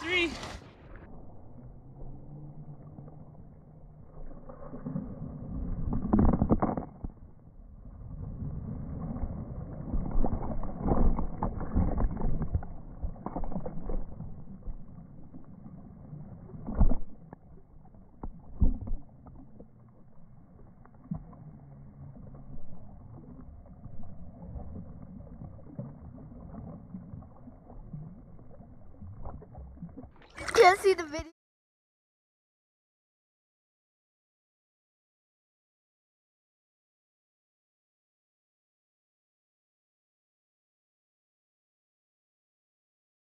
three. can't see the video.